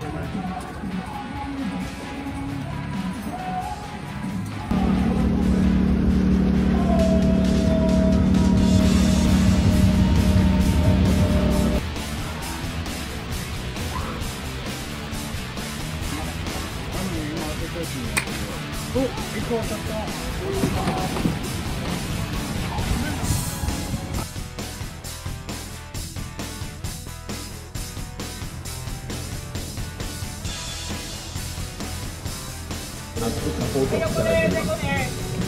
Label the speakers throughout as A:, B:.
A: お、一個当たった。
B: 厚く
C: サポートをいただいております。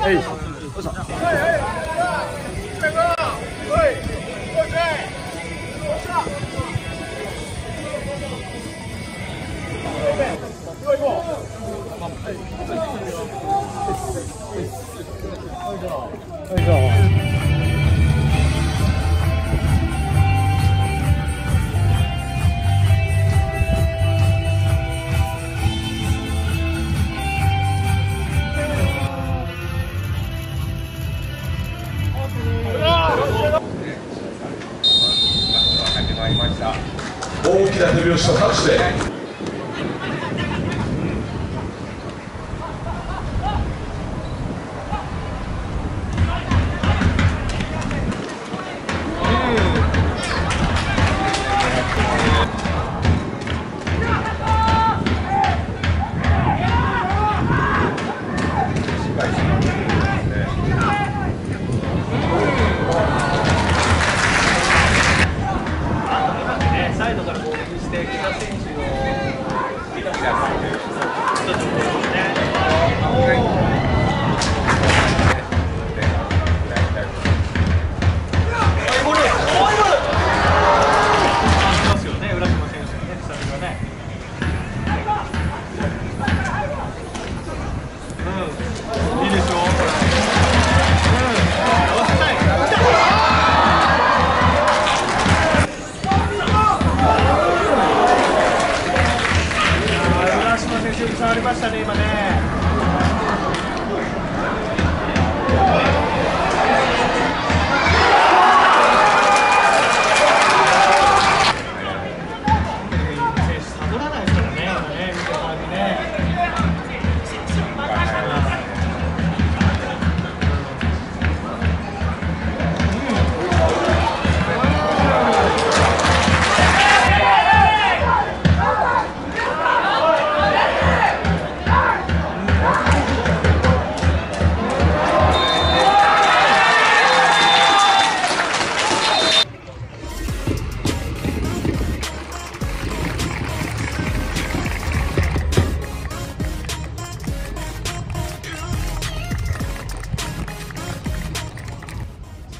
C: เฮ้ย that the real stuff.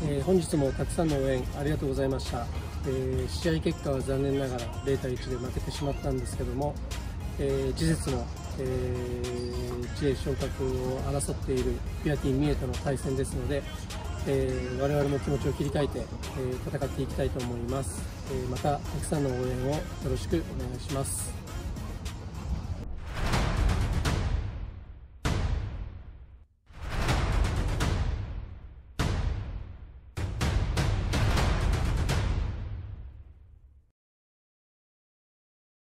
A: えー、本日もたくさんの応援ありがとうございました、えー、試合結果は残念ながら0対1で負けてしまったんですけども、えー、次節の、えー、知恵昇格を争っているビアティン・ミエとの対戦ですので、えー、我々も気持ちを切り替えて、えー、戦っていきたいと思います、えー、またたくさんの応援をよろしくお願いします。